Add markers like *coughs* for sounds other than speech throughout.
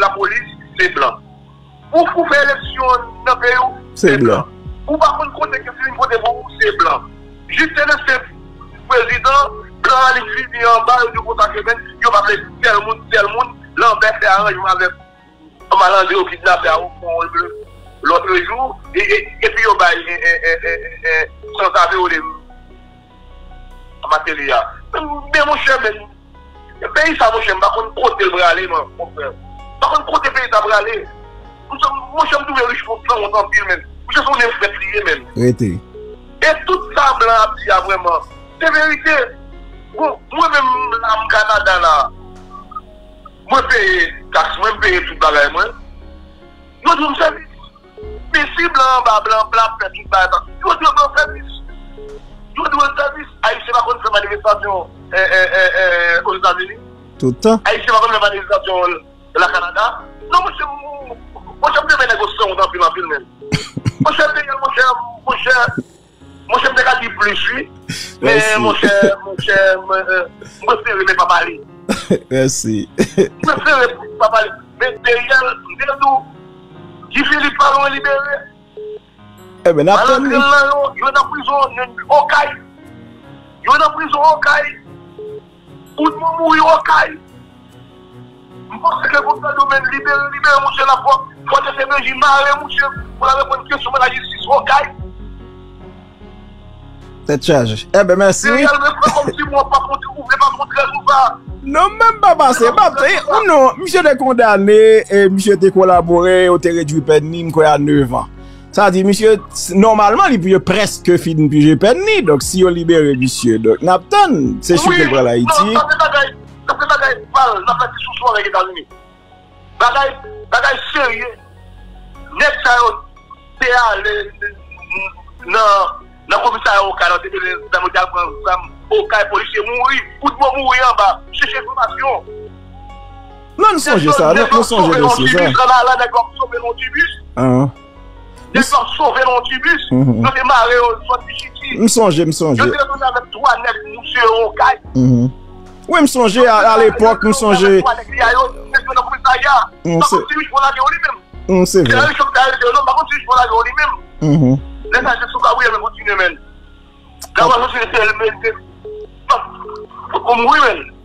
la polis, se blan. Ou pou fè eleksyon nan pe yo, se blan. Ou pa kon kote ke fin kote pou, se blan. Juste nan se prezident, blan alikri ni an ba, yo konta kemen, yo pa ple tel moun, tel moun, lan bè fè aranjman vè. An malan de yo kidnap fè ou, pou an blè. L'otre jou, e pi yo bay, san sa ou de materia. Men mou chè men, pe yi sa mou chè, mba kon kote l bralè, mwen kon fè. Bakon kote pe etab rale. Mwen chanm nou ve riche pou plan wotan pil men. Mwen chanm nou ne fwe priye men. Rete. E tout sa blan ap diya vreman. Se verite, bon, mwen men am Kanada la, mwen peye taks, mwen peye tout bagay mwen. Mwen joun servis. Mwen si blan, ba blan, blan, peye tout bagay taks. Mwen joun blan servis. Mwen joun servis. A yi se bakon se manifestasyon e, euh, e, euh, e, euh, e, o Zazini. Toutan. A yi se bakon se manifestasyon o Zazini. la Kanada, nou mwen se mwen se mwen negosyon ou nan pil apil men. Mwen se mwen mwen se mwen se mwen se mwen dek ati pleswi, men mwen se mwen se mwen se mwen pa pali. Mersi. Mwen se mwen pa pali. Men deryen, deryen nou, ki Filip Paron e libere, E men apon li. Yo nan prizon okay. Yo nan prizon okay. Kout moun moun yo okay. Mponsi ke pou fèl domen libe, libe monsè la fò, fò de se menji mare monsè, pou la repon kè soumen la jistis wò kaj. Tèt chanj. Ebe, mersi. Mwen fè kom si mwen pa konti ou, mwen pa konti la jouva. Non, mwen pa basè, bap te, ou non, msè de kondanè, eh, msè te kolaborè, ou te redwi pen ni mkwe a 9 an. Sa di, misye, normalman li pou yo preske fin pou je pen ni, dok si yo libere misye, dok nap ton, se chou ke vre la iti. bagay bal, nan plati sou sou an ek etan lini. Bagay, bagay serye, nek sa yo te a le, nan komisa yo ka, nan te de damo diak, nan okay polisye mouri, kout mou mouri an ba, cheche informasyon. Nan nou sonje sa, nou sonje dosye sa. Nan la la, nan kon souve non tibus. An. Nan kon souve non tibus, nou te mare yo, son pichiti. Msonje, msonje. Yo te de nou avèp 3 nek, nou se yo okay. Mh. Ouè m sonje al epok, m sonje... M se... M se ve. M se ve.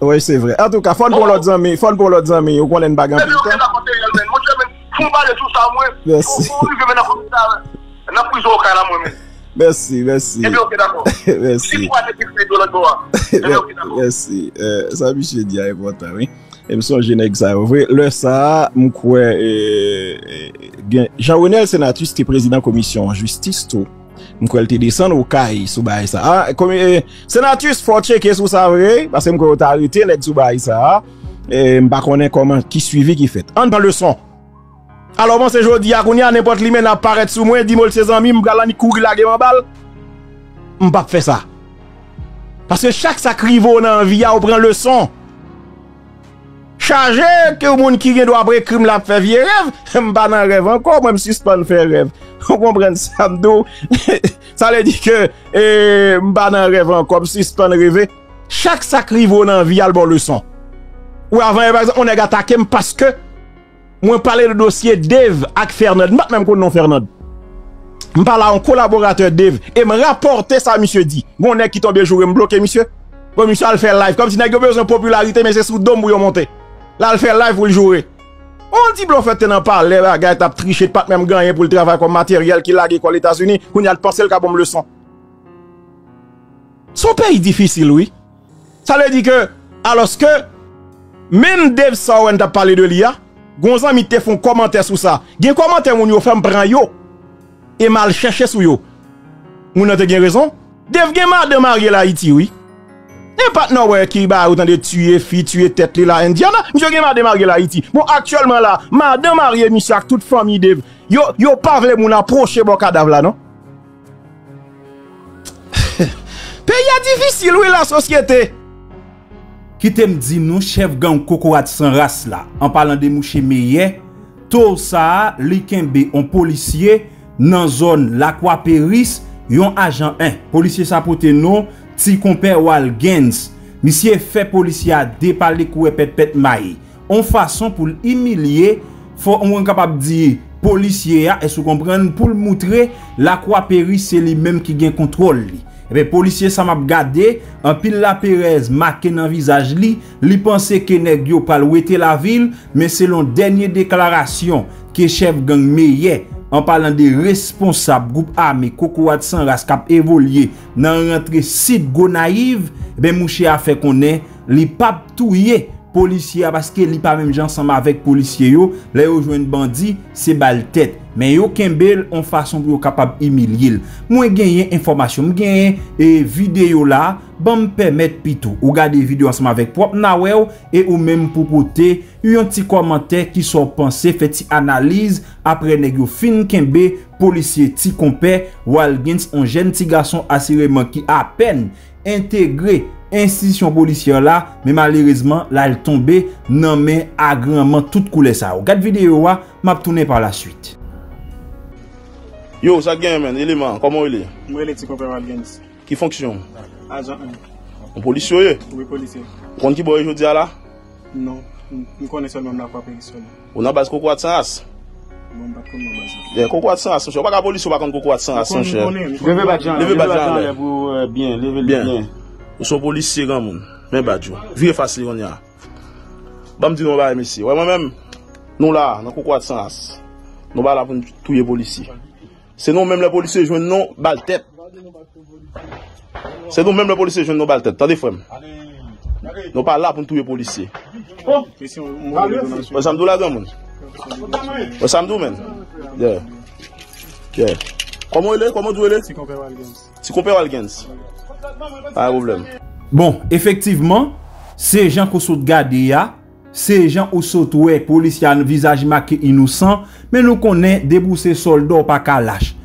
Ouè se ve. A tou ka, fon bon lot zanmi, fon bon lot zanmi, ou kon len bagan pita. Fon bale tout sa mwen. Yes. Ou pou yon men akonita, nan pou yon okana mwen men. Mersi, mersi. Ebe ok dako. *laughs* Mersi. Si pou ane pik se do la go an. Ebe ok dako. Mersi. Sa mi che di a evotan, oui. M son jenek sa avre. Le sa, m kwe, gen, Jean-Renel Senatus te prezident komisyon justice tou. M kwe lte desen ou kay sou bay sa. Senatus fò cheke sou sa avre, pase m kwe otarite lek sou bay sa. M pa konen koman ki suivi ki fet. An pa le son. Alors bon se jodi ya koun ya Nèpot li men ap paret sou mwen Di mol se zanmi mga lan ni kouri lage man bal Mbap fe sa Paske chak sakrivo nan viya Ou pren le son. Chaje ke ou moun ki gen do apre krim la fe *laughs* *laughs* *laughs* eh, vie rev Mba nan rev anko Mwen msuspan fe rev Ou kompren samdo Sa le di ke eh, Mba nan rev anko Msuspan reve Chak sakrivo nan viya l bon le son. Ou avan e bagzan On e gatake m paske mwen pale de dosye Dev ak Fernand, Mat menm kon non Fernand. M pale an kolaborateur Dev. e m raporte sa misye di. Gon ek ki tombe joure m bloke misye, Bon misye al fè live, kom si nek yo bezon popularite, men se sou dom pou yo monte. La al fè live pou l l'joure. On di blon fè tenan pale, le bagay tap triche, pat menm ganyen pou l travay kon materyel ki lage kon l'Etats-Unis, koun yal pense l ka bom le son. Son peyi difisil, oui. Sa le di ke, aloske men Dev sa ou en tap pale de li ya, Gonzan mi te fon komante sou sa. Gen komante moun yo fèm pran yo. E mal chèche sou yo. Moun an te gen rezon. Dev gen ma de marye la iti oui. E pat nan wè ki ba ou tan de tuye fi, tuye tet li la indiana. Mwen gen ma de marye la iti. Bon, aktuelman la, ma de marye misi ak tout fami dev. Yo, yo pa vle moun aproche bo kadav la non. *laughs* Pe ya difisil oui, la sosyete. ki Kite mdi nou chef gang kokorat san ras la, an palan de mouche meye, tou sa li kenbe an polisye nan zon lakwa peris yon ajan 1. Polisye sa pote nou, ti komper wal gens, misye fe polisye a depale kouwe pet pet mayi. On fason pou l'imilye, fò an wan kapap di polisye a, e sou kompren pou l'moutre lakwa peris se li menm ki gen kontrol li. Eh ebe, polisye sa map gade, an pil la perez make nan vizaj li, li panse ke neg yo pal wete la vil, men selon denye deklarasyon ke chef gang meye, an palan de responsab goup ame koko wad san ras kap evolye nan rentre sit go naiv, ebe eh mouche a fe konen, li pap touye, polisye a baske li pa menm jan jansama avek polisye yo, le yo jwen bandi, se bal tet. Men yo kembel, on fason pou yo kapab imilyil. Mwen genyen informasyon, mwen genyen e video la, ban m mpemet pitou. Ou gade video ansama avek prop na wew, e ou menm pou pote, yon ti komante ki so panse, fe ti analize, apre negyo fin kembe, polisye ti kompe, wal gens on jen ti gason asireman ki apen, integre, instisyon bolisyon la, men malerizman la l tombe nan men agranman tout koule sa ou. Gat videyo wa, map toune par la suite. Yo, sa gen men, eleman, koman ou ele? Mwen ele ti kompreman gen disi. Ki fonksyon? Ajan 1. Mwen polisyon ye? Oui, polisyon. Kon ki boye jodi ala? Non, mwen konen mwen mla kwa perisyon. Ou nan baz koko at san as? Mwen bat kon mwen baz. Ye, koko at san as, mwen chè. Ou baka polisyon bakon koko at san as, mwen chè. Leve bat jan, leve bat jan. Leve bien, leve bien. Ou son polisye gan moun. Men badjou. Vire fasli yon ya. Bam di nou ba emisi. Wè mwen men, nou la, nan kou at tsan as. Nou ba la pou nou touye polisye. Se nou men le polisye jwen nou bal tep. Se nou men le polisye jwen nou bal tep. Tade fwem. Nou pa la pou nou touye polisye. Wè samdou la gan moun. Wè samdou men. Ye. Ye. Koman ele? Koman dou ele? Si kompe walgens. Si kompe walgens. Pa problem. Bon, efektiveman, se jan ko sot gade ya, se jan ou sot we polisyan vizaj make inousan, men nou konen debouse soldo pa kalash.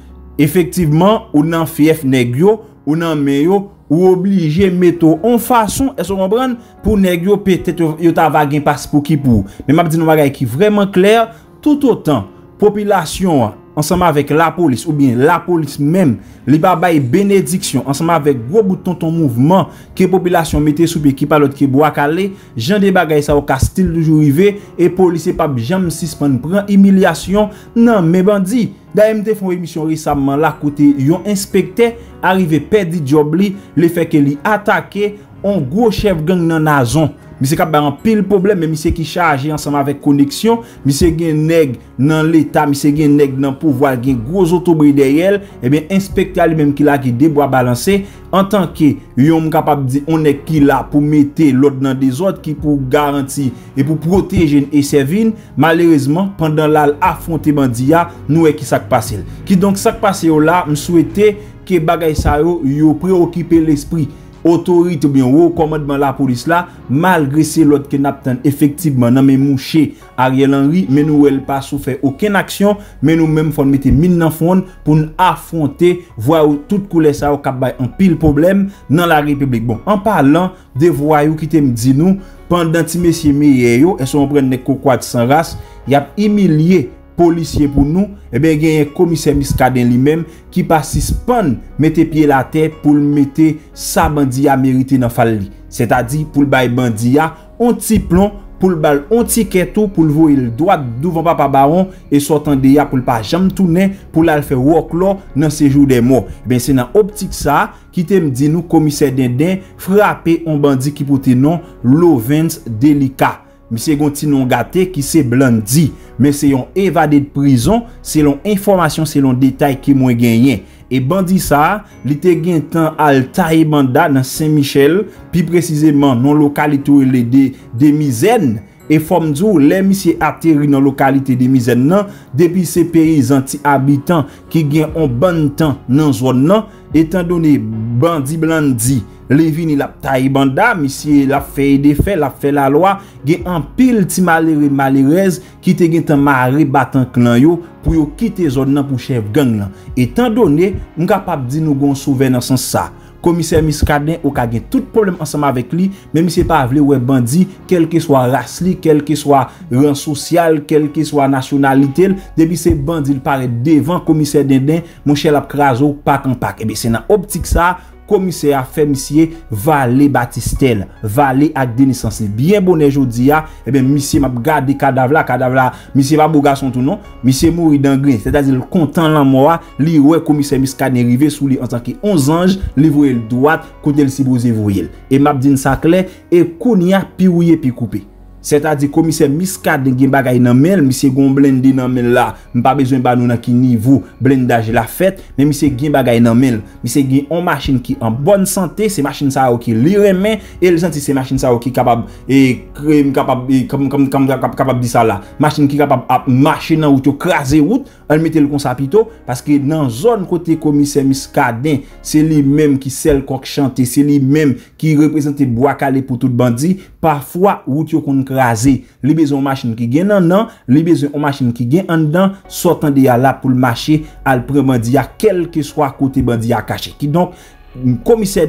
Efektiveman, ou nan fief negyo, ou nan meyo, ou oblije meto on fason, e so kompran, pou negyo petet yo ta vagen pas pou ki pou. Men map di nou bagay ki vreman kler, tout otan, popilasyon an, ansama vek la polis ou bien la polis menm li ba baye benediksyon ansama vek gwo bouton ton mouvman ke popilasyon mette soube ki palot ki bo akale jan de bagay sa ou ka stil doujou rive e polis e pap jam sispan pran emilyasyon nan me bandi da mte fon emisyon resabman la kote yon inspekte arrive pedi job li le feke li atake on gwo chef gang nan nazon. Mise kap ba an pil problem, men mise ki chaje ansama vek koneksyon, mise gen neg nan l'Etat, mise gen neg nan pouvoal, gen gwo zotobri deyel, ebyen eh inspekta li menm ki la ki debwa balanse, an tanke yon m kapap di on ek ki la pou mette lot nan de zot ki pou garanti e pou proteje e servin, malerezman, pandan lal afonte bandi ya, nou e ki sak pase. Ki donk sak pase yo la, m souwete ke bagay sa yo yo preokipe l'esprit. otorite ou bien ou komadman la polis la, malgre se lot ke nap tan efektivman nan men mouche Ariel Henry, men nou el pa sou fe oken aksyon, men nou men fon mette min nan fon pou nou afronte vwa ou tout koule sa ou kap bay an pil problem nan la republik. Bon, an parlant de vwa ou ki te mdi nou, pandan ti mesye meye yo, e son pren ne di san ras, yap imilye polisye pou nou, ebe genye komise miskaden li menm ki pa sispan mette pie la te pou l mette sa bandi bandiya merite nan fal li. Se ta di pou l bay bandi bandiya, on ti plon pou l bal, on ti keto pou l vo il doat douvan pa pa baron e sotan de ya pou l pa jam tounen pou l al fe wok lo nan sejou de mo. Eh ben se nan optik sa, ki te mdi nou komise den den frape on bandi ki pote non lovens delika. Misye gonti non gate ki se blandi. Men se yon evade de prison Selon informasyon, selon detay ki mwen genyen. E bandi sa Li te gen tan al tae banda Nan Saint-Michel Pi precizeman non lokalito le de, de mizen E fom djou, lè misye ateri nan lokalite de mizen nan, depi se peyizan ti abitan ki gen on ban tan nan zon nan, etan doni bandi blandi, le vini la tayi banda, misye la fey defe, la fey la loa, gen an pil ti malere malerez ki te gen tan mare batan klan yo pou yo kite zon nan pou chev gang lan. Etan doni, mga pap di nou gon souven nan san sa. komiser miskaden ou ka gen tout problem ansama vek li, menm se pa avle ou e bandi, kelke swa ras li, kelke swa ran sosyal, kelke swa nasyonalite l, debi se bandi l pare devan komiser denden, monshe l ap kraso pak an pak. Ebe se nan optik sa, komise a fe misye Vale Batistel Vale ak denisansi Bien bonen jodi ya eh Ebe misye map gade kadav la, kadav la, misye va boga son tou non? Misye mouri dan gren Se ta zil kontan lan mwa Li we komise miskane rive sou li an tanki 11 anj Li voye l doat Kote l si boze voye l. E map din sa kle, E koun ya pi ouye pi koupe. Se ta di komise miskade gen bagay nan men, misye gon blende nan men la, mpa bezwen ba nou nan ki nivou blendaj la fet, men misye gen bagay nan men, misye gen an machin ki an bon sante, se machin sa ou ki li remen, e li santi se machin sa ou ki kapab, e krem kapab, e, kam, kam, kam, kapab di sa la, machin ki kapab ap machin nan wout yo kraze wout, an mette l kon sa pito, paske nan zon kote komise miskaden, se li menm ki sel kok chante, se li menm ki represente boakale pou tout bandi, pafwa wout yo kon krasi, li bezon machin ki gen nan nan, li bezon machin ki gen an dan, sotan de ya la pou l mache al pre bandi ya, kelke swa kote bandi ya kache, ki donk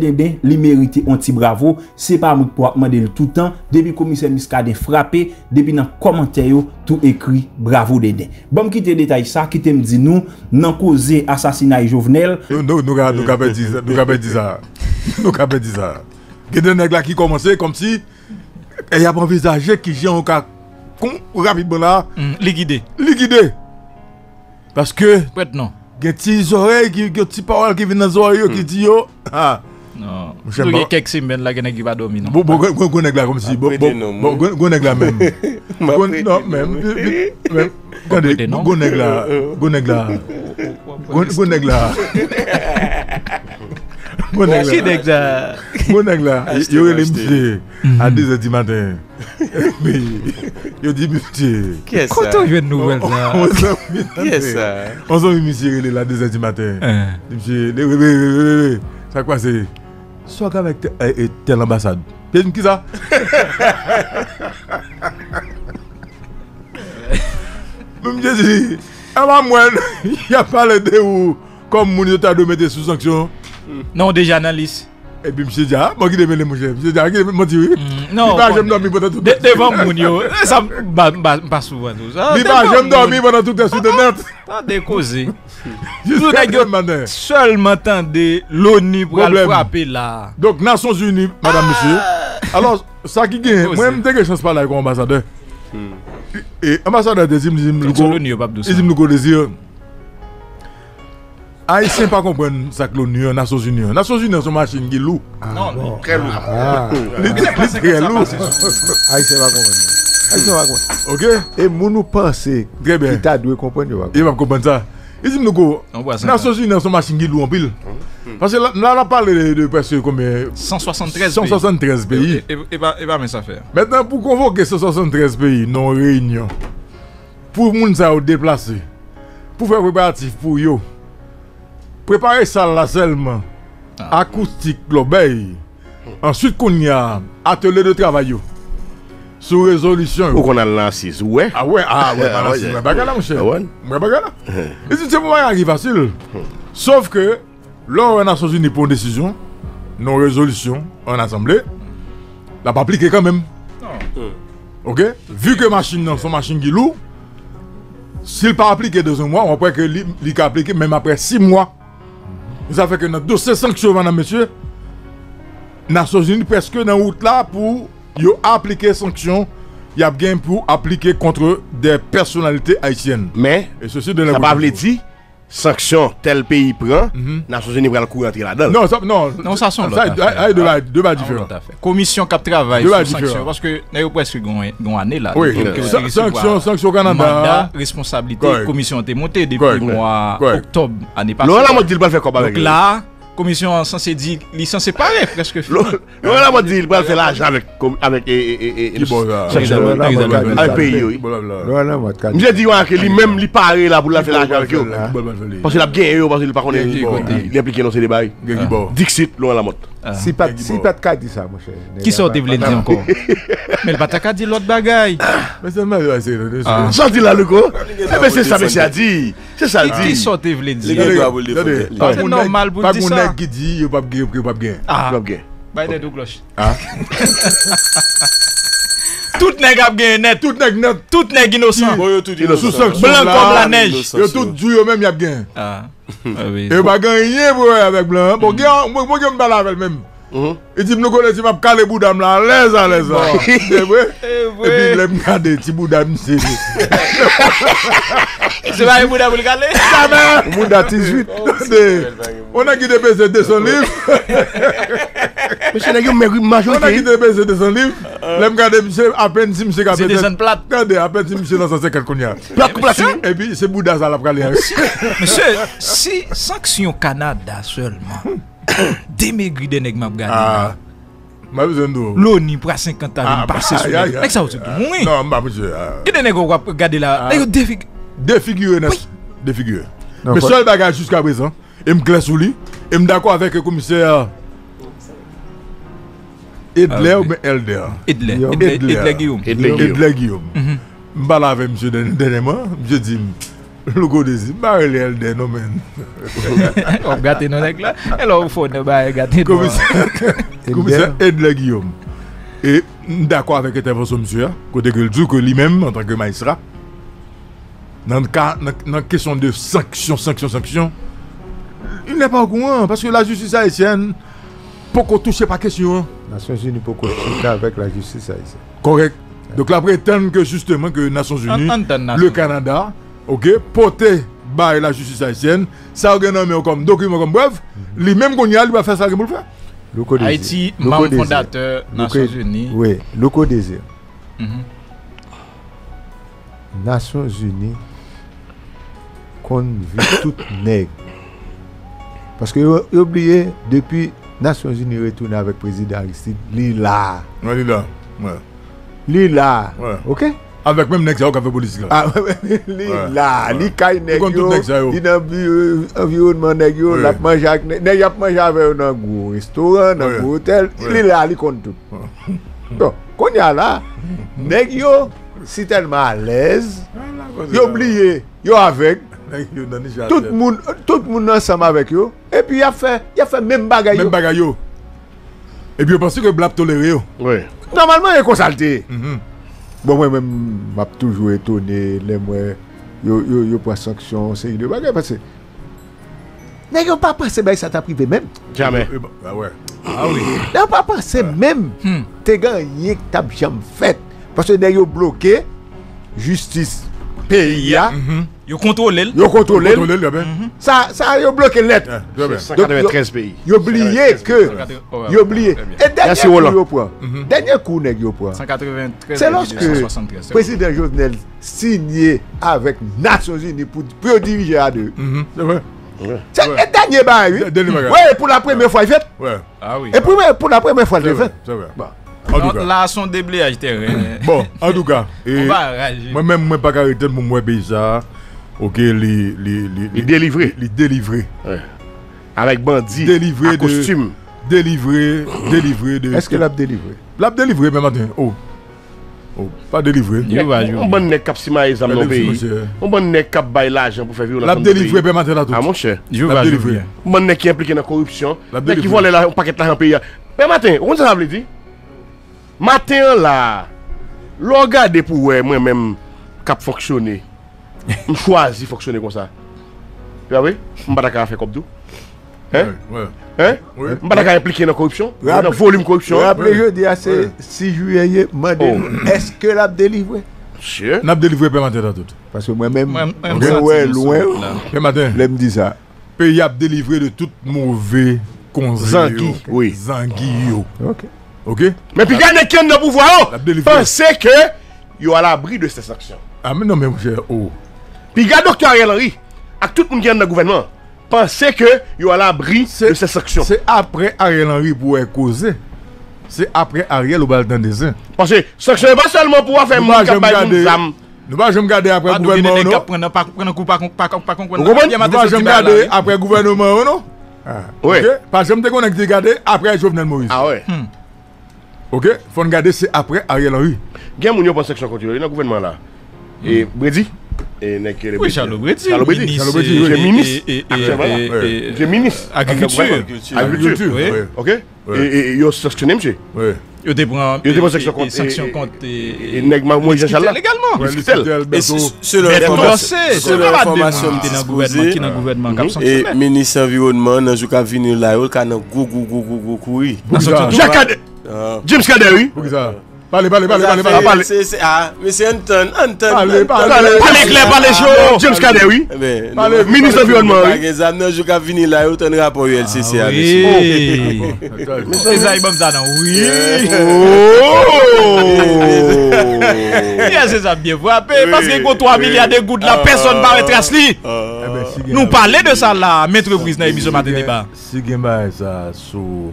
den den, li merite onti bravo, se pa mout pou akman de l toutan, debi komiser miskade frape, debi nan komante yo, tou ekri bravo den den. Bom ki te detay sa, ki te mdi nou, nan asasina e jovenel, Nou kape di sa Nou kape di sa Nou kape di sa Gede neg la ki komanse kom si E yap envisaje ki jen ou ka Kon rapid bon la Mm, Li gide. Li gide Paske Pwet non. Gen ti zorey ki yo ti pawal ki vin nan zorey yo ki ti yo. Ha. Non. Mwen gen kek simben la gen ek giva domi non. Bo gwen ek la kom si. Bo gwen ek la men. *laughs* Non men. Men. Gade gwen ek la. Gwen ek la. Gwen ek la. *laughs* Moun nèk la. Ki nèk la. Moun nèk la. Yo *laughs* yon msè. *laughs* *laughs* A 2 an di maten. Yo di msè. Kè sa? Koto yon nouvel la? Kè sa? On son msè yon la 2 an di maten. Msè, le rebe, rebe, rebe. Sa kwa se? Swa ka vek tel ambasad. Pej m ki sa? M jè si, ama mwen, ya pale de ou, kom moun yo ta do mette sou sanksyon. Non, deja nan lis. E pi msye di a Mwen ki de mele mwen Msye di a Ki de mwen ti oui Non, ba kon- jem dormi pendant tout De- yo. Li *laughs* ba jem dormi pendant *laughs* tout le sou de net Ta dekoze. Jusqu'à nèg yo- quel matin. Seulement tande l'ONU pou al Problème. frape la. Donc Nations Unies Madame Monsieur. Alors ki gen Posé. Mwen mte gen chans pala yon ambassadeur. E ambassadeur de zim Zim Son l'ONU yo Haïtien pas comprendre ça que l'ONU, Nations Unies. Nations Unies, c'est une machine qui est lourde. Ah, non, ah. très lourde. Ah. très lourde. Haïtien pas comprendre. Haïtien pas comprendre. OK Et mon nous penser très bien. Qui t'a dû comprendre Il va comprendre ça. Il dit nous Nations Unies, c'est une machine qui est lourde en pile. Parce que là, on a parlé de presque combien 173 pays. 173 pays. Et bien, mais ça fait. Maintenant, pour convoquer 173 pays, non réunion, pour les gens déplacer, pour faire préparatif pour eux, préparer ça là seulement, Ah. acoustique l'obéi, ensuite qu'on y a atelier de travail sous résolution Ou yo. kon al lan 6, ouais. Ah ouais, ah ouais, Ah ah ouais, bagarre là, mon cher. Ah ouais. Ouais, bagarre là. Et c'est pour moi qui facile. Sauf que, lors des Nations Unies pour une décision, non résolution en assemblée, la pas appliqué quand même. Ok? Vu que machine non, son machine qui lourd, s'il pas appliqué dans un mois, on peut que appliqué même après six mois. Nous avons fait notre dossier sanction, madame, monsieur. Nations Unies presque dans route là pour appliquer sanction. Il y a bien pour appliquer contre des personnalités haïtiennes. Mais, et ceci de ça ne veut pas dire sanksyon tel peyi pran, mm -hmm. Nasyon Zeni pral kou rentre la dan. Non, sa, non, non, sa son lot afe. Aye de ba, de ba diferent. Komisyon kap travay sou sanksyon, paske na yo preske gon ane la. Oui, sanksyon, sanksyon Kanada. Manda, responsabilite, komisyon te monte depi mwa oktob ane pasi. Lò la mwen dil bal fe kop avek. Donc la, commission censée dire, licence séparée presque. fini. Laurent Lamotte di l pral fè l'ajan avèk kom- avèk e- e- e- e- Qui bon, là? section- Laurent Lamotte Laurent a dit Al ça. peyi yo. Blablabla. Laurent Lamotte a dit Mje di wan ke li mèm li pare la pou la fè l'ajan avèk yo. Qui bon, bon, bon, Parce que la gen yo, parce que li pa konen Qui côté? li implike non se de bay. Gen ki bon? Dixit, Lamotte. Si pat Guy si Bo. pat ka di sa mon cher. Qui sort de dire encore? Mais le pataka dit l'autre bagaille. Mais c'est mal, c'est- c'est- Ah. Sorti la le ko? Ebe se sa mese a di. Se sa l Qui sort de dire? Le. Pas C'est normal pour pas dire ça. Nek ki di yo pap gen, yo pap gen. Ah, bay de do kloch. Ah. *laughs* Tout neg ap gen net. Tout neg net. Tout neg inosan. Yo tout inosan. Blan kom la nej. Yo tout djou yo men yap gen. Ah. ah yo pa gen ye pou yo avèk blan. Mwen gen mbala avèl men. Mhm. E ti m nou konen ti map kale boudam la lez an lez an E pi lem kade ti boudam se *laughs* Se ba e boudam pou l kale? *laughs* Saman! *laughs* Moun da 18 On a ki depese de son liv. Mwen se nage yon mèri majon ki On a ki depese de son liv. Euh. Lem kade mse apen si mse kapete Se de son plat. Kade apen si mse nan san sekal konya. Plat kou plat E pi se boudam sa la pou kale Mwen se si sanksyon Kanada selman hmm. *coughs* démaigri de nèg m'a Ah. gagné. M'a besoin de. L'ONU pour 50 ans, Ah, bah, sur. Nèg ça aussi tout. Oui. Non, monsieur. ah. Qui de nèg ou regarder là? Nèg défig. Défiguré, n'est-ce Défiguré. Mais seul bagage jusqu'à présent, et me classe sous lui, et me d'accord avec le commissaire Edler Ah, ou bien Elder? Edler. Edler Edler. Edler Guillaume. Edler Guillaume. Je parle avec monsieur dernièrement, je dis, Logo de zi, baril el de nou men. *laughs* Om gate nou dek la, el ou fone baril e gate nou. Komisyen *laughs* Edle Guillaume. E d'akwa avèk etervensyon msye, kote ke l'djou ke li men, an tanke maestra, nan kesyon de sanksyon, sanksyon, sanksyon, il nè pa kouan, paske la justis haïtienne, poko touche pa kesyon. Nasyon Zuni poko touche avèk la justis haïtienne. Korek. Dok la prétende ke justement ke Nasyon Zuni, le Kanada, ok, pote bay la justice haïtienne, ça a nommé comme document, comme bref, lui même qu'on y a, lui va faire ça qu'il faire. Haïti, membre fondateur mhm. Nations Unies. Oui, Loco Désir. Nations Unies qu'on vit tout *coughs* nègre. Parce que oublié, depuis Nations Unies retourne avec président Aristide, li là. Oui, lui là. Ouais. Li là. Ouais. OK? Avèk mèm nek sa yo ka fè politik la. Li la, li kay nek *laughs* yo, li nan environman nek yo, lak manjak, nek yap manjak avè yo nan gwo restoran, nan gwo hotel, li la, li kon tout. Don, kon ya la, nek yo, si telman alèz, yo bliye, yo avèk, tout moun, tout moun ansam avèk yo, epi ya fè, ya fè mèm bagay yo. Mèm bagay yo. Epi yo pansi ke blap tolere yo. Normalman yo konsalte. Mm-hmm. Bon mwen mwen map toujou etone, lè mwen yo, yo, yo pwa sanksyon, se yi de bagay pase. Nè yon pa pase bay sa ta prive mèm. Jamè. Eh, ah wè. Ah wè. Nè yon pa pase mèm. Hmm. Te gan yik tab jam fèt. Pase nè yon bloke, justice peyi ya. Mm-hmm. Yo yo contrôlé le bien. ça ça yo bloqué net Ah, bien. 193 pays. yo oublié que Yo oublié. Et dernier Merci, coup Roland. yo prend. Dernier coup nèg yo prend. 193. C'est lorsque 273. président Jovenel signé avec Nations Unies pour, pour yo diriger à deux. Mhm. C'est vrai. C'est le dernier bail, oui. Ouais, pour la première fois il fait. Ouais. Ah oui. Et pour, la première fois il fait. C'est vrai. Bon. En tout cas. Là, son déblayage terrain. Bon, en tout cas. *laughs* Moi-même, moi, pas arrêter pour moi pays ça. Ok, les. Les, les, Il délivré. les délivrer. Avec bandit. Délivré à de- costume. Délivrer. Délivrer de. Est-ce que l'a délivré L'a délivré, même matin. Oh. Oh, pas délivré. On bon nek kap sima exam La peyi. délivré, On bon nek kap bay l'argent pour faire vivre L'a délivré, même matin là tout. Ah mon cher. La délivré. On bon nek qui impliqué dans corruption. La Nek qui vole la un paquet l'argent pays. Mais matin, on ça veut dire? Matin là, l'on regarde pour ouais moi-même cap fonctionner. m chwazi foksyone kon sa. Ya we? M badaka a fe kopdou. M badaka a implike nan korupsyon. Nan volim korupsyon. Rappele yo di a se si juyeye mande eske la delivwe? Sure. N ap delivre pe maten nan tout. Paske mwen men, mwen wè louen, pe maten, lè m di sa. Pe y ap delivre de tout mouvè konzè yo. Zangi. Zangi yo. Ok. Ok? Men pi gane ken nan pouvoa yo, pense ke yo al abri de ses aksyon. A men nan men mwen fè, oh. Pi ga doktor Ariel Henry, ak tout moun gen nan gouvenman, panse ke yo ala abri de se seksyon. Se apre Ariel Henry pou e koze, se apre Ariel ou bal dan dezen. Panse, seksyon e pa selman pou a fe moun kap bay moun zam. Nou pa jom gade apre gouvenman ou nou. Nou pa jom gade apre gouvenman ou nou. Pa jom te konen ki te gade apre Jovenel Moïse. Ah ouais. hmm. Ok, fon gade se apre Ariel Henry. Gen moun yo pan seksyon konti yo, yon nan gouvenman la. E Bredi? Oui, Charles Bredi. Charles Bredi, Charles Bredi, qui est ministre. Qui est ministre. Agriculture. Agriculture, ok. Et il a sanctionné, monsieur. Oui. Yo dépend sanction contre et nèg moi Jean Charles légalement. Selon l'information qui dans gouvernement qui dans gouvernement cap Et ministre environnement dans jou cap venir là, ka nan gou gou gou gou gou James Kader oui. Pour ça. Parlez, parlez, parlez, parlez, parlez. C'est ah, monsieur Anton, Anton. Parlez, parlez. Parlez clair, parlez chaud. James ah, Cadet, oui. Parlez, non, ministre environnement. Par exemple, non, je vais venir là, autant de rapport LCC avec. Oui. C'est ça, il m'a ça, non. Oui. Oh. C'est ça, bien frappé. Parce que 3 milliards de gouttes, la ah. personne va retrace ah. eh lui. Nous parlons de ça là, maître Brise, dans l'émission Matin Débat. Si Gemba est ça, sous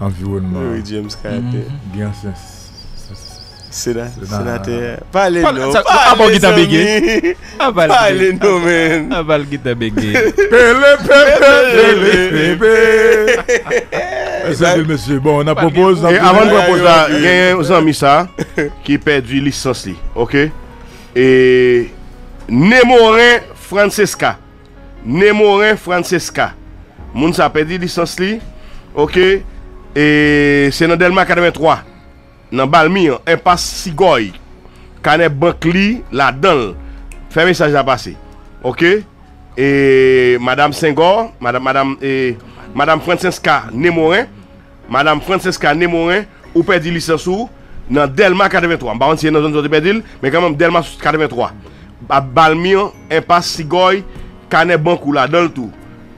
environnement. Oui, James Cadet. Mhm. Bien sincère. Senate, pale nou, pale sami, pale nou men. Abal gita bege. Pele, pele, pele, pele. Sade monsye, bon, nan propose. Avan propose la, gen zan misa ki perdi lisans li, ok? E, Nemorin Franceska. Nemorin Franceska. Moun sa perdi lisans li, ok? E, se nan Delma 83. nan balmi yon, en sigoy, kane bank li la dan, fè mesaj la pase, ok, e Madame Senghor, Madame, Madame, e, Madame Francesca Nemorin, Madame Francesca Nemorin, ou perdi lisansou, nan Delma 83, mba an si nan zon zote perdil, men kanman Delma 83, a balmi yon, en sigoy, kane bank ou la dan l'tou,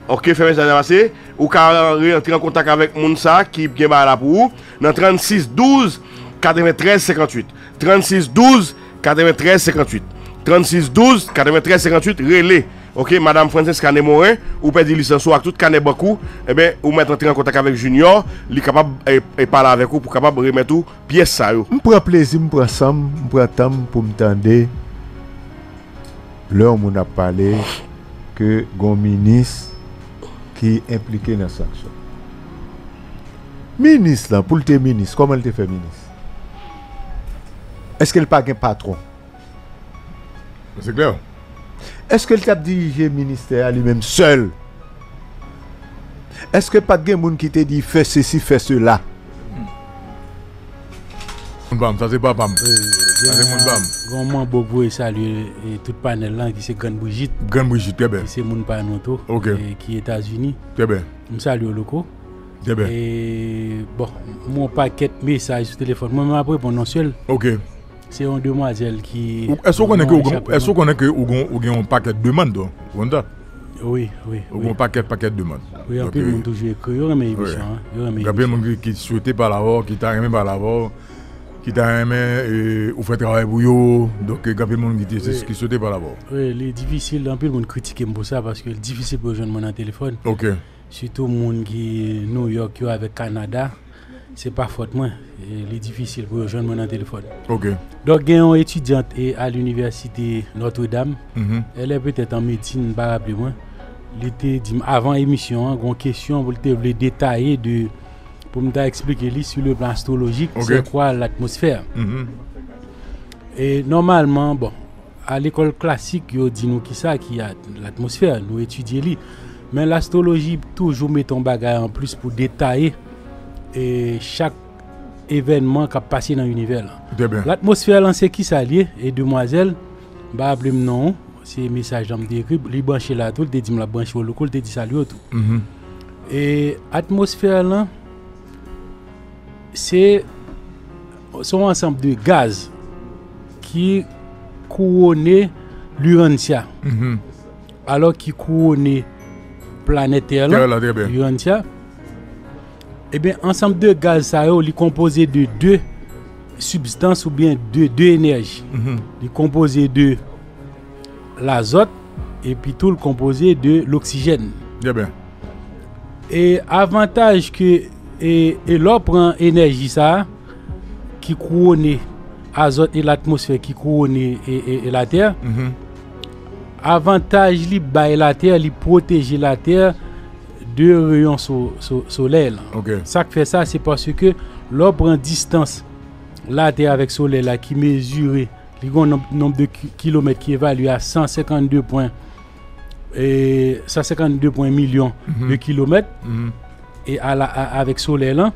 Ok, fè mè sa javase, ou ka rentre en kontak avèk moun sa ki gen ba la pou ou, nan 36-12 93 58 36 12 93 58 36 12 93 58 relais Ok, Madame Frances Kane Morin, ou pe di lisansou ak tout Kane Bakou, e ben, ou met rentre en kontak avèk Junior, li kapab e, e eh, eh, pala avèk ou pou kapab remet ou piyes sa yo. Mpre plezi, mpre sam, mpre tam pou mtande, ou moun ap pale ke gon minis ki implike nan saksyon. Minis lan, pou lte minis, koman lte fe minis? Eske l pa gen patron? C'est clair. Eske l tap dirije minister a li menm seul? Eske pat gen moun ki te di fè se si fè se la? Moun bam, ça c'est pas bam. Ça c'est moun bam. Gonman Bogbo e salye e tout panel lan ki se Gan Brigitte Grand Brigitte, très bien. ki se moun panoto Ok. e, ki Etats-Unis. Très bien. M salye loko. Très bien. E bon, moun paket mesaj sou telefon. Mwen mwen apre pon non sel. Ok. Yon demwazel ki... Ou- Est-ce qu'on connaît que ou que un paquet de demandes donc? Ça? Oui, oui, Ou gon paquet paquet de demandes. Oui, Donc, pil euh, moun toujou ekre. Yo reme emisyon, Ouais. hein. Yo reme Gapil emisyon. moun ki souhaité par l'avant, qui t'a aimé par qui t'a aimé ou fait travail pour yo. Donc euh, gapil moun qui Oui. qui souhaité par l'avant. Oui, li difisil, an pil moun kritike m pou sa paske li difisil pou joun moun an telefon. OK. Surtout moun ki New York yo avek Kanada. Se pa fote mwen. E, li difisil pou joun moun an telefon. OK. Donk gen yon etudyante e al Universite Notre-Dame. Mhm. Elle est peut-être en médecine, pas rappelé moi. Il était dit avant l'émission, une question pour te détailler de pour me expliquer sur le plan astrologique, Ok. c'est quoi l'atmosphère. Mhm. Et normalement, bon, à l'école classique, dit nous qui ça qui a l'atmosphère, nous étudier li. Mais l'astrologie toujours met ton bagage en plus pour détailler et chaque événement qui a passé dans l'univers. L'atmosphère c'est qui ça lié? Et demoiselle bah non, c'est message dans me décrit, li branché là tout, te dit la branché au local, te dit ça lui tout. Mhm. Et atmosphère là c'est son ensemble de gaz qui couronne l'Urantia Mhm. alors qui couronne planète Terre Terre, Eh bien ensemble de gaz ça li composé de deux substances ou bien de deux énergies. Mhm. Il est composé de l'azote et puis tout le composé de l'oxygène. Bien. Et avantage que et, et prend énergie ça qui couronne azote et l'atmosphère qui couronne et, et- et la terre. Mhm. Avantage li la terre, li protéger la terre de rayons so, so- soleil. là. OK. Ça qui fait ça, c'est parce que l'on prend distance la Terre avec Soleil là, qui mesure le nombre, nombre de ki- kilomètres qui évalue à 152 points et 152 points millions de kilomètres Mhm. et à la, à- avec Soleil là,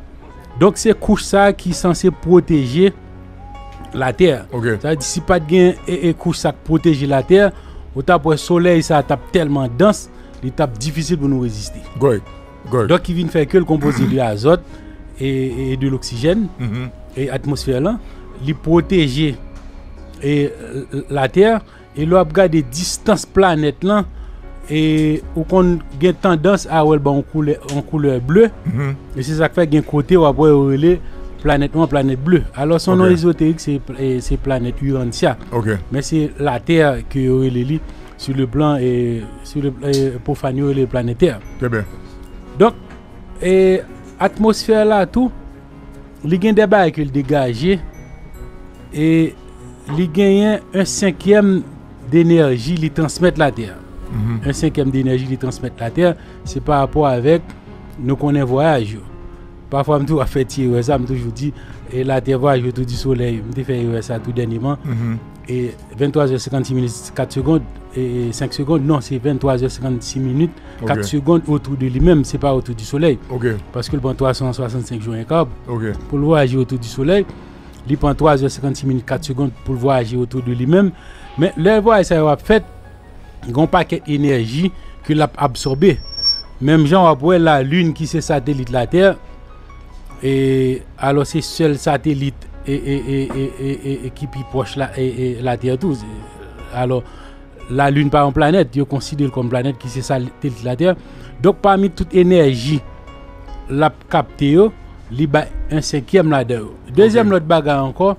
Donc c'est couche ça qui est censé protéger la terre. Ok. Ça veut dire si pas de gain et, et couche ça qui protège la terre, au tape le soleil ça tape tellement dense, il tape difficile pour nous résister. Good. Good. Donc il vient faire que le composé de l'azote et, et de l'oxygène Mhm. et atmosphère là, il protéger et euh, la terre et là regarder distance planète là et ou qu'on gain tendance à ouais en couleur en couleur bleue Mhm. et c'est ça qui fait gain côté ou après planète noire planète bleue alors son nom ésotérique c'est planète Urantia mais c'est la terre que li sur le plan et sur le et profane yo relais planétaire Très bien. donc, et atmosphère là tout, li gen des bail que le dégager et li gagne un cinquième d'énergie li transmettre la terre. Mhm. Un cinquième d'énergie li transmettre la terre, c'est par rapport avec nous connaît voyage. Parfois, je toujours fait tirer ça, je toujours dit et la terre voyage autour du soleil, je fait ça tout dernièrement Mhm. Et 23h56 minutes 4 secondes et 5 secondes non c'est 23h56 minutes 4 Ok. secondes autour de lui-même c'est pas autour du soleil Ok. parce que le prend 365 jours et quart Ok. pour le voyager autour du soleil il prend 3h56 minutes 4 secondes pour le voyager autour de lui-même mais le voyage ça va fait un paquet d'énergie qu'il a absorbé même genre après la lune qui c'est satellite la terre et alors c'est seul satellite et, et, et, et, qui plus proche la, et, la Terre tout. Alors la Lune pas une planète, je considère comme planète qui c'est satellite la Terre. Donc parmi toute énergie la capté ba un cinquième là-dedans. Deuxième l'autre bagarre encore,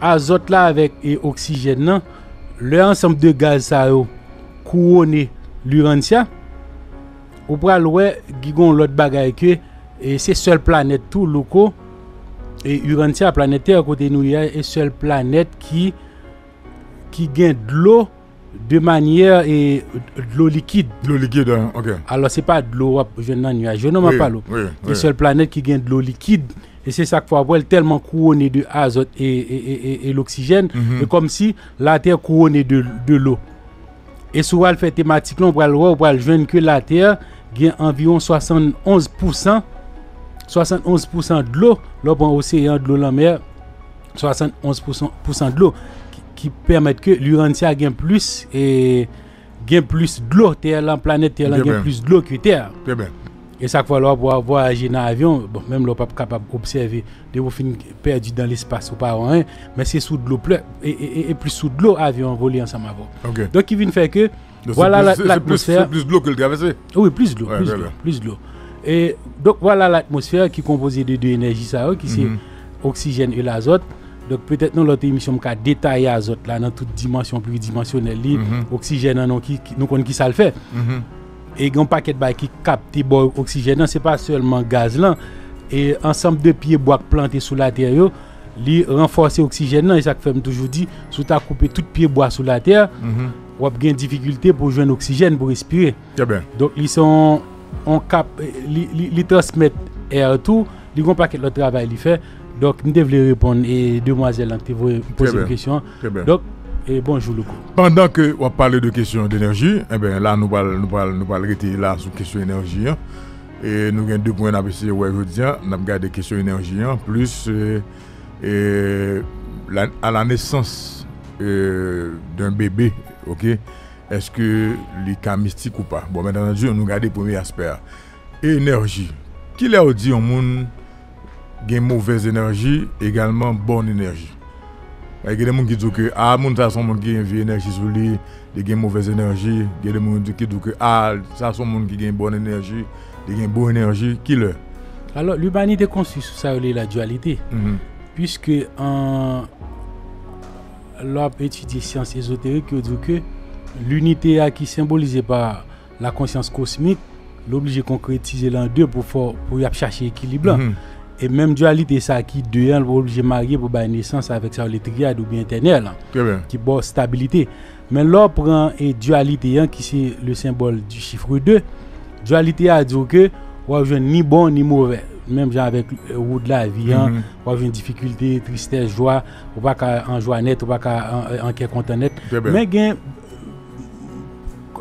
azote là avec et oxygène nan, le ensemble de gaz ça couronné l'urantia ou pral ouais gigon l'autre bagaille que et c'est seule planète tout loco et Urantia planète Terre côté nous est seule planète qui qui gagne de l'eau de manière et de l'eau liquide. De l'eau liquide, hein, ok. Alors c'est pas de l'eau je n'en ne Oui, pas l'eau. oui, C'est oui. seule planète qui gagne de l'eau liquide et c'est ça qu'il faut avoir elle tellement couronnée de azote et, et, et, l'oxygène, Mhm. et comme si la Terre couronnée de, de l'eau. Et souvent, elle fait thématique, on va le le que la Terre gagne environ 71%, 71% de l'eau, là, on océan de l'eau, la mer, 71% pour cent de l'eau, qui, qui permettent que l'Urantia gagne plus et gagne plus de l'eau. Terre, la planète Terre, gagne bien. plus de l'eau que Terre. Bien. Et chaque fois, là, pour voyager dans l'avion, bon, même là, pas capable d'observer des vous finissez perdu dans l'espace ou pas, hein, mais c'est sous de l'eau, et, et- plus sous de l'eau, avion volé ensemble avant. Donc, il vient faire que, Donc, voilà c'est la- plus- l'atmosphère. Plus, de l'eau que le traversé. Oui, plus de l'eau, Ouais, plus, de l'eau Et donc, voilà l'atmosphère qui est composée de deux énergies, ça, qui c'est Mhm. oxygène et l'azote. Donc, peut-être dans l'autre émission, on va détailler l'azote là, dans toute dimension pluridimensionnelle. li. Mhm. Oxygène, nous connaissons qui ça le fait. Et il y a un paquet de qui capte bon oxygène, ce n'est pas seulement gaz là. Et ensemble de pieds bois plantés sous la terre, yo, li renforcer l'oxygène là, et ça que fait toujours dit, si tu as coupé tout pied bois sous la terre, Mhm. on a une difficulté pour joindre l'oxygène pour respirer. Très bien. Donc ils sont on cap li, li, li transmettent air tout, ont un paquet de travail li fait. Donc nous devons répondre et demoiselle qui vous poser une question. Donc et bonjour Loco. Pendant que on parle de questions d'énergie, eh ben là nous allons nous allons nous là sur question énergie. hein. Et nous avons deux points à essayer ouais aujourd'hui, hein. nous avons gardé question énergie hein, plus euh, la- à la naissance euh, d'un bébé, OK Est-ce que les cas mystiques ou pas? Bon, maintenant nous nous regardons le premier aspect. Énergie. Qui l'a dit au monde gain mauvaise énergie également bonne énergie? Il y a des gens qui disent que ah, moun ça son monde qui a une vieille énergie sur lui, il une mauvaise énergie. Il y a des gens qui disent que ah, ça son monde qui a une bonne énergie, il a une bonne énergie. Qui le Alors l'humanité construit sur ça la dualité. Mhm. puisque en l'on étudié sciences ésotériques, il dit que l'unité a qui est symbolisée par la conscience cosmique, l'oblige concrétiser l'en deux pour, y chercher l'équilibre. Mhm. Et même dualité, ça qui deux ans, obligé marier pour avoir naissance avec ça, les triades ou bien éternel, hein, qui bon stabilité. Mais là, prend et dualité, qui c'est le symbole du chiffre 2, dualité a dit que on va ni bon ni mauvais. Même genre avec le roue de la vie, hein, Mhm. on va une difficulté, tristesse, joie, ou pas en joie net, ou pas en, en, en content net. Très bien. Mais gain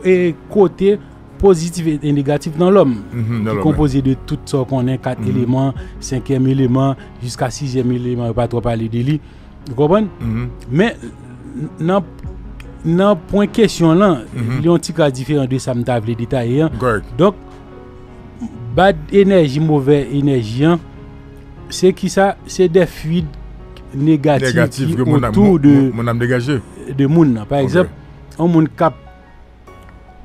e kote pozitif e et négatif dans l'homme. Mm -hmm, composé de tout ce qu'on a, 4 mm -hmm. éléments, 5e élément, jusqu'à 6e élément, pas trop parler de lui. Vous comprenez? Mm -hmm. Mais, dans le point question là, mhm. il y a un petit cas différent de ça, je vais détailler. Donc, bad énergie, mauvaise énergie, c'est qui ça? C'est des fuites négatives Négatif, autour mon, de... Mon, mon âme dégagée. De monde, par okay. exemple, un monde capable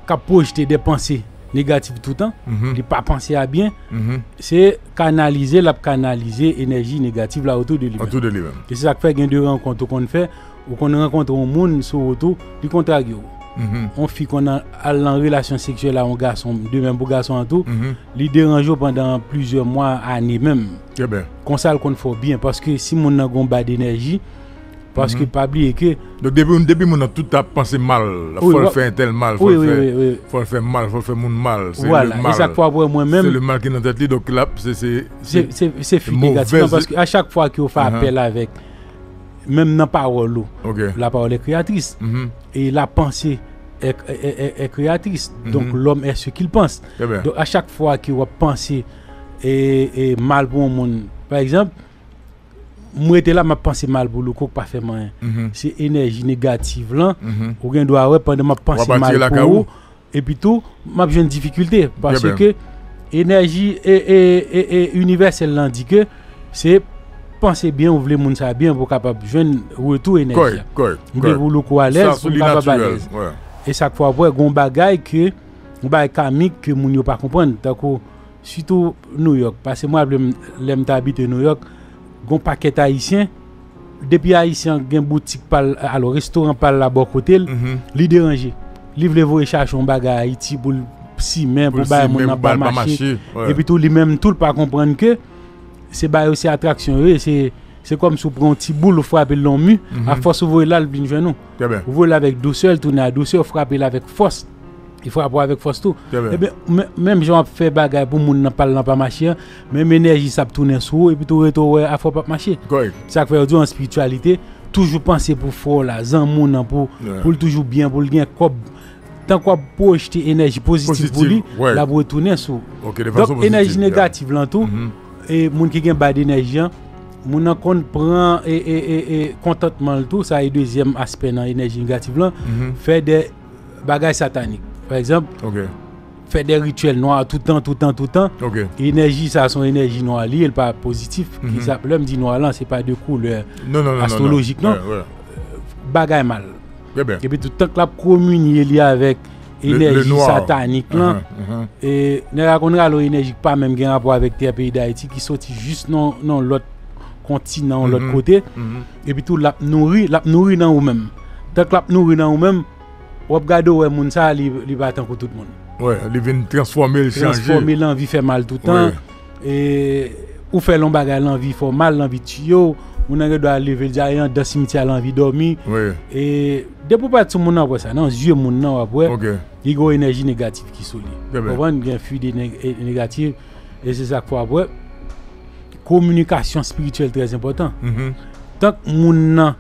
cap projeter des pensées négatives tout le temps, Mhm. il pas penser à bien, Mhm. c'est canaliser, la canaliser énergie négative là autour de lui. Autour de lui-même. Et c'est ça qui fait deux rencontres qu'on fait, ou qu'on rencontre un monde sur autour, du contraire. Mhm. On fait qu'on a en relation sexuelle à un garçon, deux mêmes pour garçon en tout, Mhm. les dérange pendant plusieurs mois, années même. Comme ça, qu'on fait bien, parce que si mon a un bas d'énergie, parce Mhm. que pas oublier que Donc depuis, depuis mon a tout a pensé mal. Il faut le faire un tel mal. Faut Oui, le oui, faire, oui, faut le faire mal. Faut le faire mon mal. C'est Voilà, le et mal. chaque fois, moi-même- C'est le mal qui est dans tête. Donc là, c'est. c'est- négatif parce qu'à chaque fois qu'on fait Uh-huh. appel avec même dans la parole là, Ok. la parole est créatrice Mhm. et la pensée est, est- est- est créatrice donc Mhm. l'homme est ce qu'il pense bien. donc à chaque fois qu'il va penser et, et mal pour un monde par exemple moi j'étais là m'a pensé mal pour le coup pas fait rien Mhm. c'est énergie négative là Mhm. ou bien doit ouais pendant m'a pensé bâtir mal la pour caou. eux, et puis tout m'a besoin de difficulté parce bien. que énergie et, et, et, et universel dit que c'est penser bien ou voulez moun ça bien Ou pour le coup à Ça, l'aise c'est pour capable à naturel, l'aise ouais. et chaque fois après gon bagay que gon bagay kamique que moun yo New York parce que moi l'aime habite New York gon paquet haïtien depuis haïtien gen boutique par alors restaurant par là bas côté Mhm. li déranger li vle voye chercher un bagay Haïti pour si même Pour bailler nan pour pas ouais. et puis tout lui même tout pas comprendre que c'est bail aussi attraction c'est c'est comme si vous prenez un petit boule, vous frappez mur, Mhm. à force vous voyez là, le vient bien. Vous voyez là avec douceur, tournez à douceur, vous frappez là avec force. Il faut avoir avec force tout. Très bien. Eh même gens fait bagay pour moun nan pas nan pas marcher, même énergie ça tourner sur et puis tout retour à faut pas marcher. Ça fait dire en spiritualité, toujours penser pour fort là, zan moun pour pour toujours bien, pour le gain comme tant qu'on projeter énergie positive, pour lui, là pour retourner façon Donc énergie négative là tout Mhm. et moun qui gen bas d'énergie hein, nan kon prend et, et, et, et contentement le tout ça est deuxième aspect dans énergie négative là Mhm. fait des bagages sataniques par exemple Ok. fait des rituels noirs tout le temps tout le temps tout le temps Ok. énergie ça son énergie noire elle pas positif Mhm. l'homme dit noir là c'est pas de couleur Non, non, non, non, astrologique non? Ouais, ouais. bagaille mal bien. et puis tout le temps que la communier li avec Le- le énergie satanique là Mhm, mhm. et ne pas même gen rapport avec terre pays d'Haïti qui sorti juste non l'autre continent l'autre Mhm. côté Mhm. et puis tout la nourri la nourri dans ou même tant que la nourri dans ou ou regarder ouais moun ça li li pas tant que tout le monde Ouais, il vient transformer, le changer. transformer l'envie fait mal tout le temps et ou fait l'on bagay l'envie fait mal l'envie tuyau on a doit lever le giant dans cimetière l'envie dormir Ouais. et depuis pas tout monde après ça non yeux moun nan après Ok. il y a une énergie négative qui sont Très bien. liées. Il y a un flux de négative et c'est ça qu'il faut après. Communication spirituelle très important. Mhm. Tant que moun nan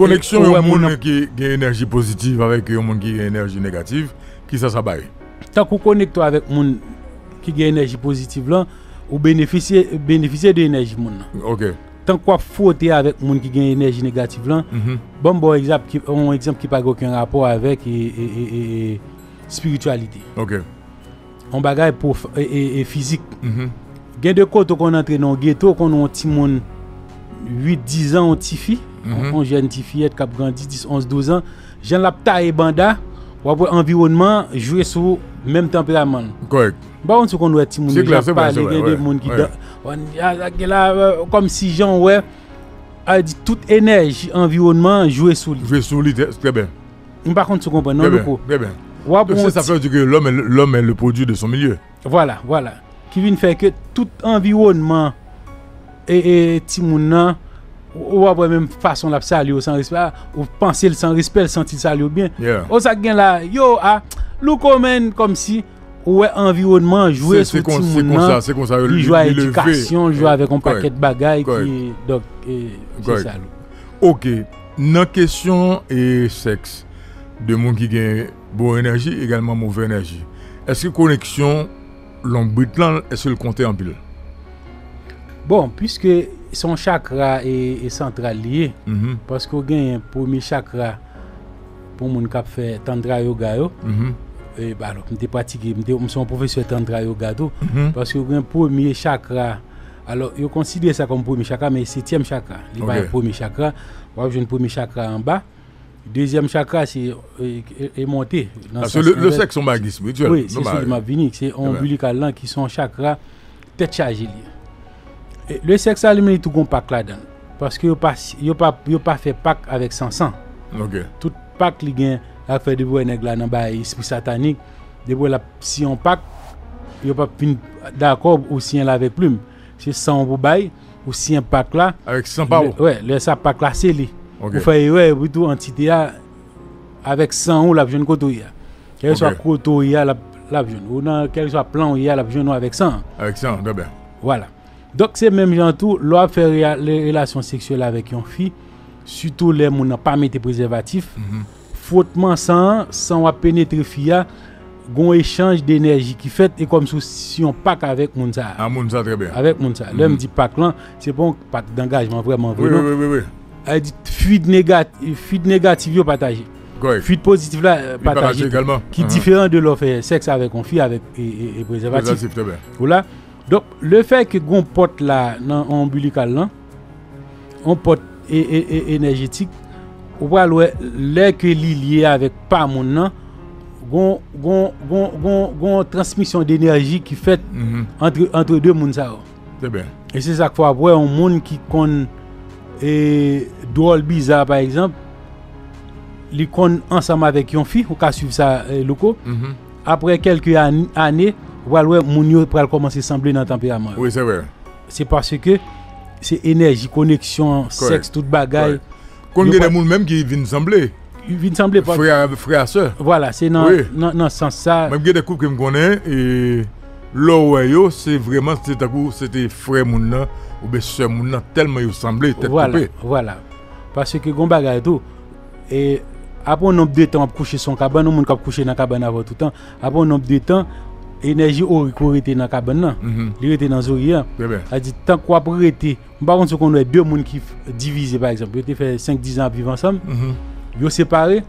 Connexion au ouais, moun monde qui a énergie positive avec un monde qui a énergie négative, qui ça ça baille? tant qu'on connecte avec moun qui a énergie positive là ou bénéficier bénéficier de l'énergie. Ok. Tant qu'on frotter avec moun qui a énergie négative là. Mhm. Bon bon exemple qui un exemple qui pas aucun rapport avec et, et, et- spiritualité. Ok. On bagaille pour et, physique. Mhm. Gen de koto kon entre dans? Ghetto kon on ti moun 8 10 ans ti fi, Mhm. on jeune ti fillette qui a grandi 10 11 12 ans, jen la taille banda ou après environnement jouer sur même tempérament. Correct. Ba on se des ouais, moun qui ouais. dan- on a la- gen la, euh, comme si Jean ouais a dit toute énergie environnement jouer sur lui. Jouer sur lui, très bien. Par contre tu comprends non Très bien. Très bien. Donc, on ça, ça dire que l'homme est, le- l'homme est le produit de son milieu. Voilà, voilà. Qui vient faire que tout environnement et, et ti moun nan Ou apwe menm fason lap sali ah, ou san respel Ou pansi l san respel, santi sali ou bien. Yeah. Ou sak gen la, yo a Lou komen kom si Ou we environman, jwe sou ti moun nan Li jwa edikasyon, jwa avek On paket bagay ki Dok, se sali Ok, nan kesyon E seks De moun ki gen bon enerji, egalman mouve enerji. Eske koneksyon Lombrit lan, eske l konte an pil Bon, puisque son chakra est, est central lié, Mhm, parce qu'on gagne un premier chakra pour moun kap fait tantra yoga yo, et bah alors, m'te pratiqué, m'te je suis un professeur tantra yoga tout, mhm. parce que un premier chakra alors yo considère ça comme premier chakra mais septième chakra, il pas Ok. le premier chakra, on va un premier chakra en bas. Deuxième chakra c'est euh, est monté dans le que sens le, le inverse. sexe, on bague spirituel. Oui, c'est ça qui m'a venu. C'est ombilical qui sont chakra tête chargée. Le sexe allumé tout gon pack là-dedans. Parce que yo pas yo pas yo pas fait pack avec 500. Ok. Tout pack li gen a fait de bois nèg là dans ba esprit satanique. De bois la si on pack yo pas fin d'accord ou si la avec plume. C'est 100 pour bail ou si un pack là Avec 100 par le- Ouais, le pack là c'est li. Ok. Tout entité a avec 100 ou la koto ya. Koto la la ou plan ya la avec 100. Avec 100, très bien. Voilà. Donc c'est même genre tout, l'on fait réa- les relations sexuelles avec une fille, surtout les moun n'a pas mis préservatif, Mhm. fautement sans sans wa pénétrer fille a, gon échange d'énergie qui fait et comme si on pack avec moun ça. Ah, très bien. Avec moun ça. Mhm. L'homme dit pack là, c'est bon pack d'engagement vraiment Oui, vrai. oui, oui, oui, oui. Elle dit fuite négative, fuite négative yo partagé. Correct. Fuite positive là euh, également. Qui Mhm. différent de l'offre sexe avec une fille avec et, et- et préservatif. Préservatif, très bien. Voilà. Donc, le fait que gon porte là, dans ombilical là, on porte énergétique, ou ouais, l'air que li lié avec pas mon nan, gon, gon, gon, gon, gon transmission d'énergie qui fait Mhm. entre, entre deux bien. Et c'est ça qu'il faut avoir un monde qui kon et drôle bizarre par exemple, li kon ensemble avec une fille, ou ka suivre ça euh, loko, Mhm. après quelques an- années, ouais, moun yo pral commencer sembler dans le tempérament. Oui, c'est vrai. c'est parce que c'est énergie, connexion, sexe, toute bagaille. Yo gen pas- des moun même qui viennent sembler. Il vient sembler pas. Frère, frère, sœur. Voilà, c'est dans Oui. ce sens ça. Même gen des couples que je connais et yo, c'est vraiment c'était frère moun nan ou bien sœur moun nan tellement yo semblé tête Voilà, coupée. voilà. Parce que gon bagay tout et après un nombre de temps on coucher son cabane, on coucher dans cabane avant tout temps. Après un nombre de temps énergie aurico était dans cabane là. Mhm. Il était dans bien. A dit tant qu'on a été, par contre qu'on a deux moun qui divisés par exemple, ils ont fait 5 10 ans à vivre ensemble. Mhm. yo séparé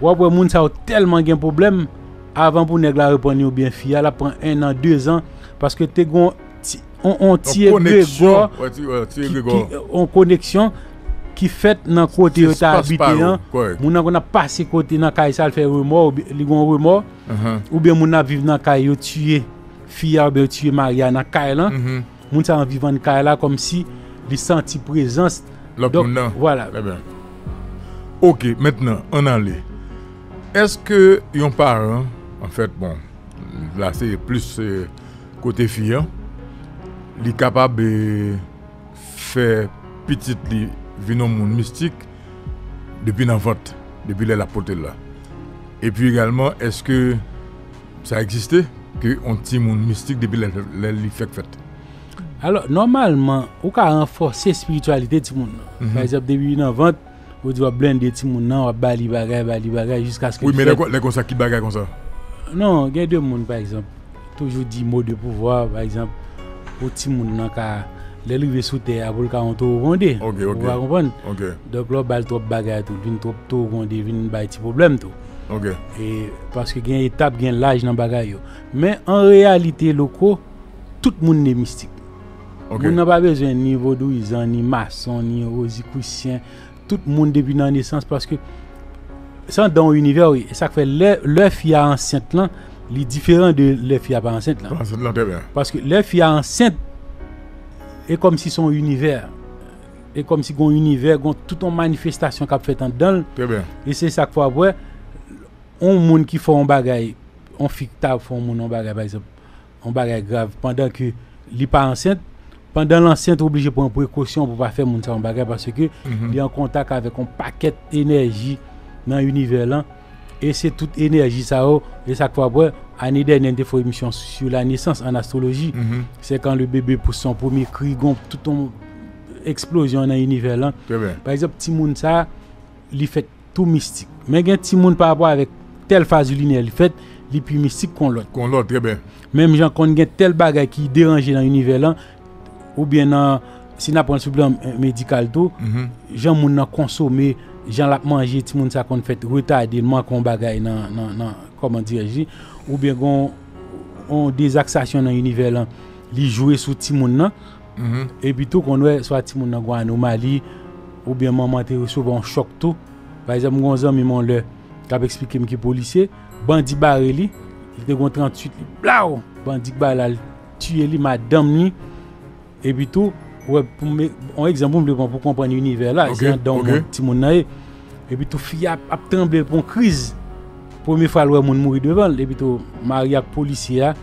ou après moun sa yo tellement gen problème avant pour nèg la reprendre ou bien fille la prend un an deux ans parce que te gon ti- on on tire. Grégor on connexion qui fait dans côté yo ta habité hein où, correct. moun nan qu'on a passé côté dans kay ça fait remords ou bien li gon remords Mhm. ou bien moun nan vivre dans kay yo tuer fille ou bien tuer Maria dans kay là Mhm. moun sa en vivant dans kay là comme si li senti présence Donc, moun nan. voilà. Très bien. Ok, maintenant, on est. Est-ce que yon parent, en fait, bon, là c'est plus euh, côté fille, hein, li capable de faire petite li vino moun mystique depuis l'enfant, depuis la pote là. Et puis également, est-ce que ça existait que on petit moun mystique depuis la, li fait? Alors, normalement, ou ka renforcer spiritualité ti moun nan. Mhm. Par exemple, depuis nan vente, ou tu vas blender ti moun nan, ou bali bagay, bali bagay, jusqu'à ce que Oui, mais les les comme ça qui bagaille comme ça? Non, il y a deux moun, par exemple, toujours dit mot de pouvoir, par exemple, ou ti moun nan ka, lè rive sou terre, pou ka on to ronde. Ok, ok. Ou va kompon? Ok. Donc là, bal trop bagay tout, vin trop to ronde, vin bay ti problème tout. Ok. Et parce que gen étape, gen l'âge nan bagay yo. Mais en réalité, loko, tout moun est mystique. Ok. Moun nan pa bezwen ni vaudouizan, ni maçon, ni rosicrucien. Tout moun depi nan naissance parce que san dans l'univers, oui. Et ça fait le, le fille enceinte là, li différent de le fille pas enceinte là. Parce que le est comme si son univers est comme si son univers, gon toute une manifestation qu'a fait en dedans. Et c'est ça qu'il faut avoir. On moun qui font un bagay, on fictable font moun un bagay par exemple, un bagay grave pendant que li pas enceinte, pendant l'enceinte obligé prendre précaution pour pas faire un bagay parce que Mhm. il est en contact avec un paquet d'énergie dans l'univers là et c'est toute énergie ça yo, et ça faut avoir année dernière il fait une émission sur la naissance en astrologie Mhm. c'est quand le bébé pousse son premier cri gon tout une explosion dans l'univers là par exemple ti moun ça li fait tout mystique mais gen ti moun par rapport avec telle phase lunaire li fait li pi mistik kon lot. Kon lot, très bien. Même jan kon gen tel bagay ki deranje nan univers lan, ou bien nan, si nan pon sublan medikal tou, Mhm. jan moun nan konsome, jan lap manje, ti moun sa kon fèt retarde, man kon bagay nan, nan, nan, koman direji, ou bien gon, on dezaksasyon nan univers lan, li joue sou ti moun nan, Mhm. e pi tou kon wè, swa ti moun nan gwa anomali, ou bien maman te recev an chok tou, par exemple, gon zan mi mon le, kap eksplike m ki polisye, bandi bare li, il te gon 38 li, blaou, bandi bare la, tuye li, madame li, e pi tou, wè, pou mè, an ekzambou m le kon pou kompren univers la, Ok, se an dan ok. moun ti moun nan e, e pi tou fi ap, ap tremble pon kriz, Pweme fwa lwe moun mouri devan, e pi tou, mari ak polisye ya,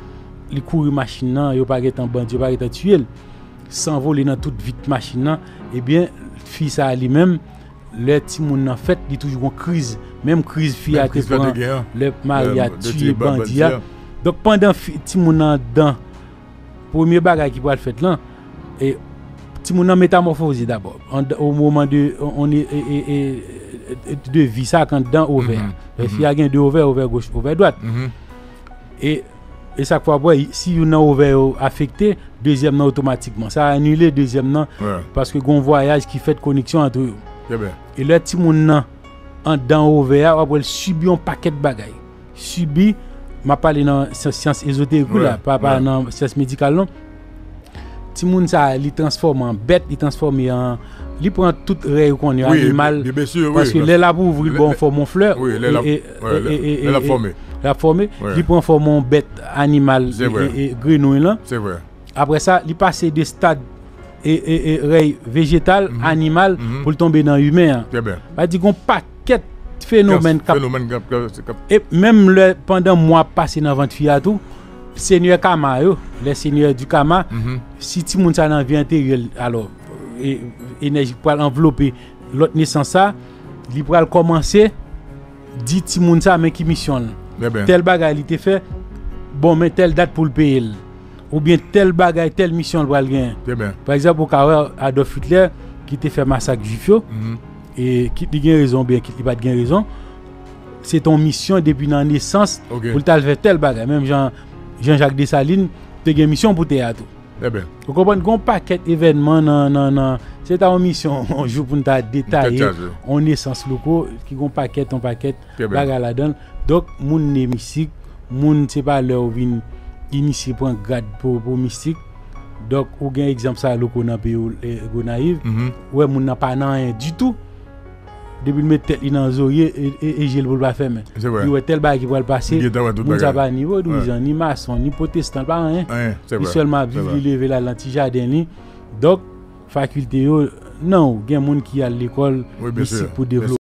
li kouri machin nan, yo pa getan bandi, yo pa getan tuyel, s'envole nan tout vit machin nan, ebyen, fi sa li men, le ti moun nan fet, li toujou kon kriz, menm kriz fi Même a crise fait pran, de guerre. le mari a Euh, de tuye tuer ban- bandi bandi ya. ya. Dok pandan fi- ti moun nan e moun nan metamorfose d'abord. En- Au moment de, on est, et, et, et, de vi sa kan dan ouver. Mhm, E mhm. fi a gen de ouver, ouver gauche, ouver droite. Mhm. E, e sak fwa bwe, si yon nan ouver yo afekte, deuxième nan otomatikman. Sa anule deuxième nan, Ouais, paske gon voyaj ki fet koneksyon antre yo. très bien. E le ti moun nan, an dan ouver ya, wap wèl subi yon paket bagay. Subi, ma pale nan siyans ezoterikou Ouais, la, pa pa ouais. siyans medikal non. Ti moun sa li transforme en bet, li transforme en... Li pran tout rey kon yon Oui, animal. bien sûr, oui. Paske lè la pou ouvri Le- bon le- formon fleur. Oui, lè la- et- et- et- la et- formé. La formé. Ouais. Li pran formon bet animal C'est vrai. et, et grenouille lan. C'est vrai. Apre sa, li pase de stade et, et, et rey végétal, animal, Mhm. pou l tombe nan humain. Très bien. Ba di gon paket fenomen kap Phénomène cap- cap- cap- E menm le, pandan mwa pase nan vant fya tou, seigneur Kama yo, le seigneur du Kama, Mhm. si ti moun sa nan vi anteriyel, alo, e, enerji pral enveloppe lot nesan sa, li pral komanse, di ti moun sa men ki misyon. Très bien. Tel bagay li te fe, bon men tel dat pou l peye l. Ou bien tel bagay, tel misyon l pral gen. Très bien. Par exemple, ka wè Adolf Hitler, ki te fe masak jif yo, Mhm. e kit li gen rezon, bien li pat gen rezon, se ton misyon depi nan nesans Ok. pou tal fe tel bagay. Mem Jean, Jean-Jacques Dessalines, te gen misyon pou teatro. Très bien. Ou kompon, gon paket evenman nan, nan, nan, se ta an misyon, *laughs* on jou pou nta detaye, on nesans loko, ki gon paket, on paket, Très bien. bagay la don. Dok, moun ne mistik, moun se pa lè ou vin inisye pou an grad pou, pou mistik. Dok, ou gen ekzamp sa loko nan pe yo e, go naiv. Ouè moun nan pa nan yon du tout Depi l met tet li nan zoye E, e, e jel pou l pa fè men C'est vrai. Li wè tel bagay ki pou l pase Il y a dans tout Moun sa bagay. pa ni vodoujan, ni mason, ni protestant Pa an Ouais, c'est Li vrai. selman C'est viv vrai. li leve la lan ti jaden li Dok fakulte yo Nan ou